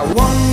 I wonder